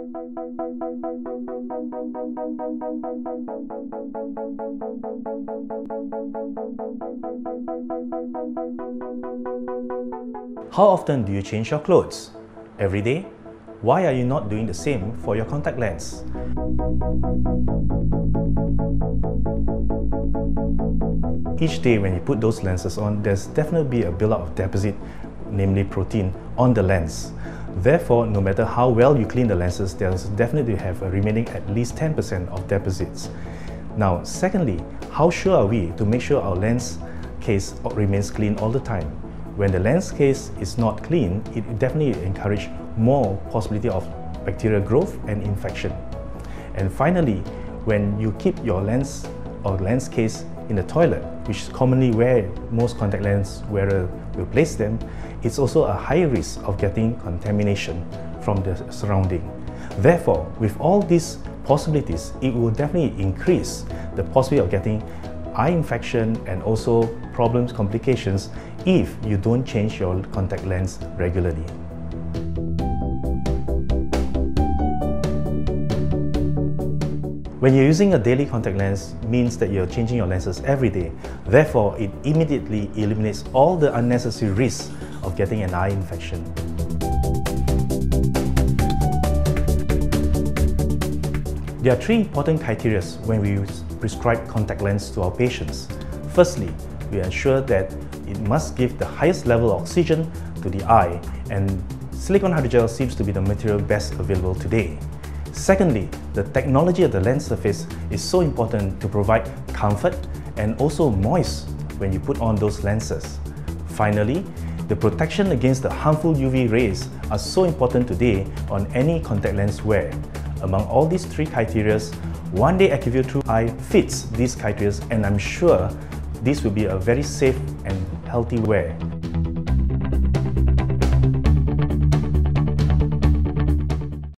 How often do you change your clothes? Every day? Why are you not doing the same for your contact lens? Each day when you put those lenses on, there's definitely a buildup of deposit, namely protein, on the lens. Therefore, no matter how well you clean the lenses, there's definitely have a remaining at least 10% of deposits. Now, secondly, how sure are we to make sure our lens case remains clean all the time? When the lens case is not clean, it definitely encourage more possibility of bacterial growth and infection. And finally, when you keep your lens or lens case in the toilet, which is commonly where most contact lens wearer will place them, it's also a high risk of getting contamination from the surrounding. Therefore, with all these possibilities, it will definitely increase the possibility of getting eye infection and also problems, complications if you don't change your contact lens regularly. When you're using a daily contact lens means that you're changing your lenses every day. Therefore, it immediately eliminates all the unnecessary risks of getting an eye infection. There are three important criteria when we prescribe contact lens to our patients. Firstly, we ensure that it must give the highest level of oxygen to the eye and silicone hydrogel seems to be the material best available today. Secondly, the technology of the lens surface is so important to provide comfort and also moist when you put on those lenses. Finally, the protection against the harmful UV rays are so important today on any contact lens wear. Among all these three criteria, one day ACUVUE TruEye fits these criteria and I'm sure this will be a very safe and healthy wear.